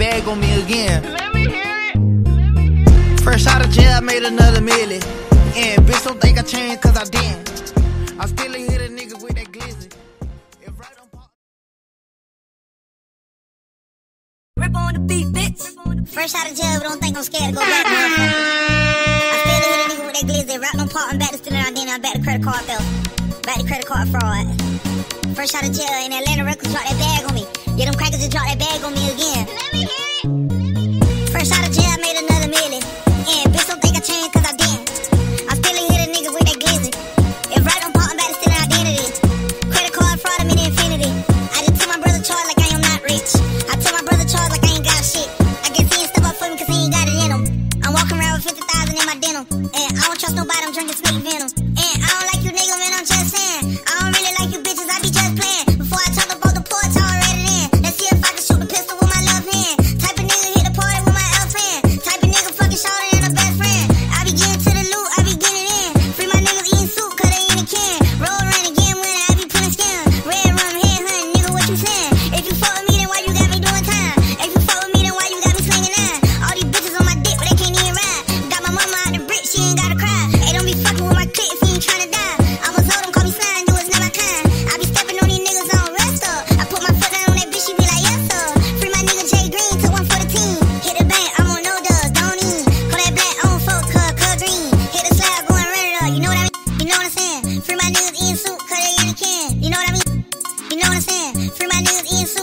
bag on me again. Let me hear it. Fresh out of jail, I made another million. And bitch don't think I changed cause I didn't. I still hit a nigga with that glizzy. If right on pop- Rip on the beat, bitch. Fresh out of jail, but don't think I'm scared to go back, motherfucker. I still hit a nigga with that glizzy. Rap no part, I'm back to stealing identity. I'm back to credit card theft. Back to credit card fraud. Fresh out of jail in Atlantic Records, drop that bag Fresh out of jail, made another million. And bitch, don't think I changed cause I didn't. I still ain't hit a nigga with that glizzy. If right, I'm part, I'm about to steal identity. Credit card fraud, I'm in infinity. I just tell my brother Charles like I am not rich. I tell my brother Charles like I ain't got shit. I guess he ain't step up for me cause he ain't got it in him. I'm walking around with 50,000 in my denim. And I don't trust nobody, I'm drinking snake venom. niggas eating soup, cause they in a can. You know what I mean? You know what I'm saying? Free my niggas in suit.